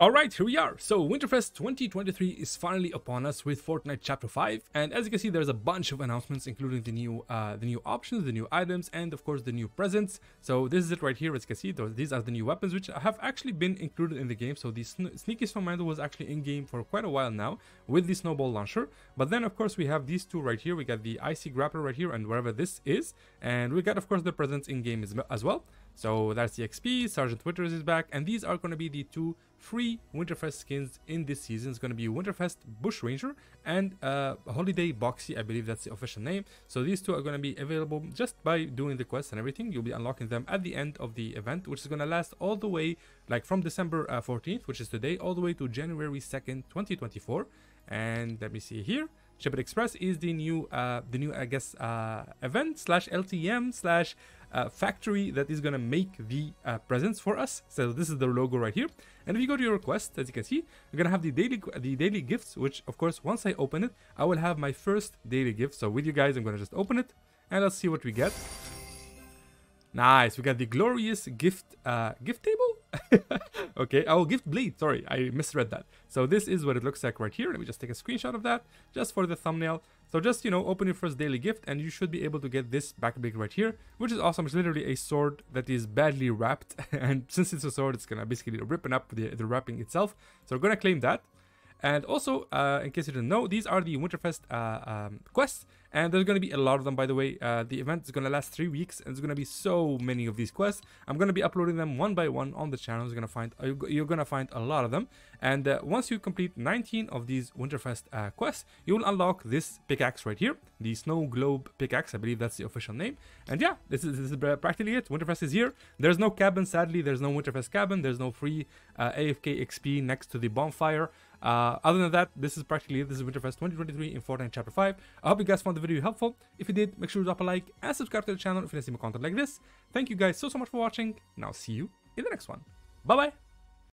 Alright, here we are. So Winterfest 2023 is finally upon us with Fortnite Chapter 5 and as you can see there's a bunch of announcements including the new uh, the new options, the new items and of course the new presents. So this is it right here as you can see these are the new weapons which have actually been included in the game. So the Sneaky Snowman was actually in game for quite a while now with the Snowball Launcher. But then of course we have these two right here. We got the Icy Grappler right here and wherever this is and we got of course the presents in game as well. So that's the XP, Sergeant Winters is back, and these are going to be the two free Winterfest skins in this season. It's going to be Winterfest Bushranger and uh, Holiday Boxy, I believe that's the official name. So these two are going to be available just by doing the quests and everything. You'll be unlocking them at the end of the event, which is going to last all the way, like from December uh, 14th, which is today, all the way to January 2nd, 2024. And let me see here. Ship Express is the new, uh, the new, I guess, uh, event slash LTM slash uh, factory that is gonna make the uh, presents for us. So this is the logo right here. And if you go to your request, as you can see, you're gonna have the daily the daily gifts, which of course once I open it, I will have my first daily gift. So with you guys, I'm gonna just open it and let's see what we get. Nice, we got the glorious gift uh, gift table. okay, oh, gift blade. Sorry, I misread that. So this is what it looks like right here. Let me just take a screenshot of that just for the thumbnail. So just, you know, open your first daily gift and you should be able to get this backbling right here, which is awesome. It's literally a sword that is badly wrapped. And since it's a sword, it's gonna basically ripping up the, the wrapping itself. So we're gonna claim that. And also, uh, in case you didn't know, these are the Winterfest uh, um, quests, and there's going to be a lot of them, by the way. Uh, the event is going to last three weeks, and there's going to be so many of these quests. I'm going to be uploading them one by one on the channel. You're going to find you're going to find a lot of them, and uh, once you complete 19 of these Winterfest uh, quests, you will unlock this pickaxe right here, the Snowglobe pickaxe. I believe that's the official name. And yeah, this is, this is practically it. Winterfest is here. There's no cabin, sadly. There's no Winterfest cabin. There's no free uh, AFK XP next to the bonfire. Uh, other than that, this is practically it. This is Winterfest 2023 in Fortnite Chapter 5. I hope you guys found the video helpful. If you did, make sure to drop a like and subscribe to the channel if you want to see more content like this. Thank you guys so, so much for watching, and I'll see you in the next one. Bye-bye!